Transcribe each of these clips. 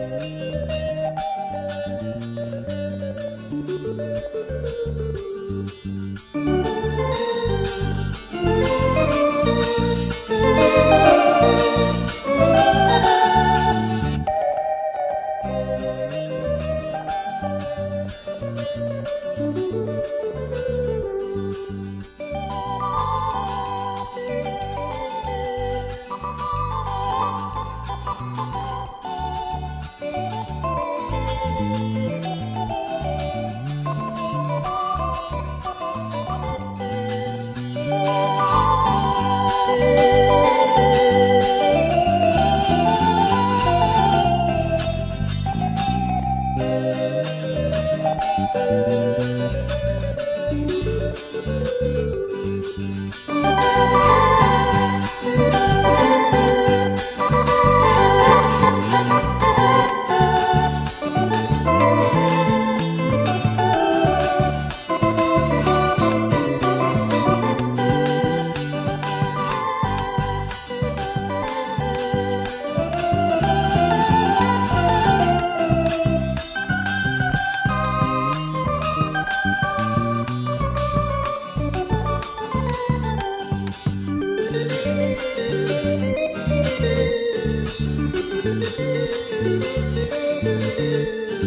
Thank Música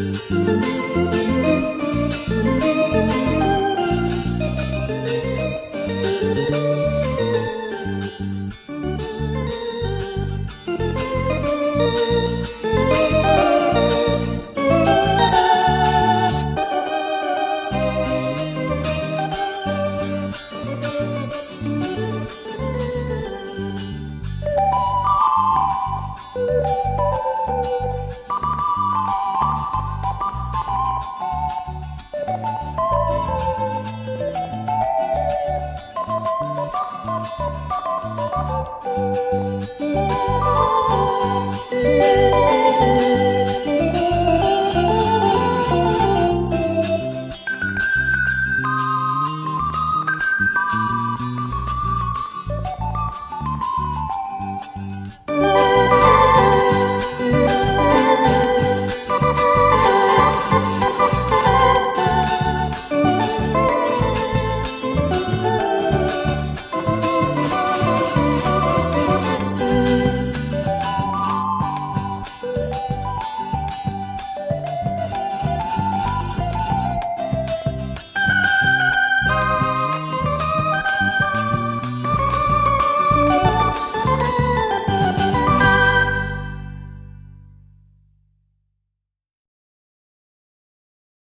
Música